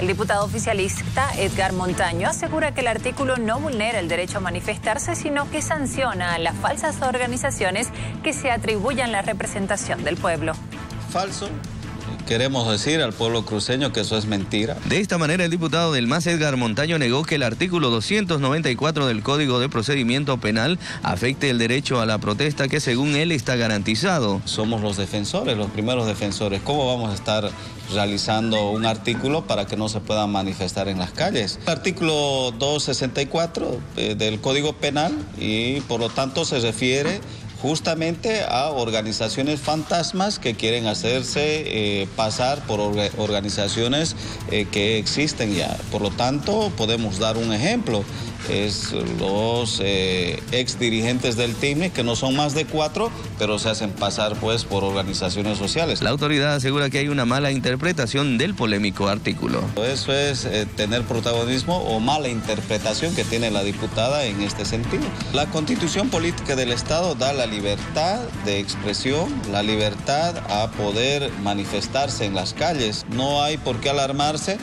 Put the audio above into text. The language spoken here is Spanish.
El diputado oficialista Edgar Montaño asegura que el artículo no vulnera el derecho a manifestarse, sino que sanciona a las falsas organizaciones que se atribuyan la representación del pueblo. Falso Queremos decir al pueblo cruceño que eso es mentira. De esta manera, el diputado del MAS, Edgar Montaño, negó que el artículo 294 del Código de Procedimiento Penal afecte el derecho a la protesta que según él está garantizado. Somos los defensores, los primeros defensores. ¿Cómo vamos a estar realizando un artículo para que no se puedan manifestar en las calles? El artículo 264 eh, del Código Penal y por lo tanto se refiere justamente a organizaciones fantasmas que quieren hacerse eh, pasar por organizaciones eh, que existen ya. Por lo tanto, podemos dar un ejemplo es los eh, ex dirigentes del TIME, que no son más de cuatro, pero se hacen pasar pues por organizaciones sociales. La autoridad asegura que hay una mala interpretación del polémico artículo. Eso es tener protagonismo o mala interpretación que tiene la diputada en este sentido. La constitución política del Estado da la libertad de expresión, la libertad a poder manifestarse en las calles. No hay por qué alarmarse.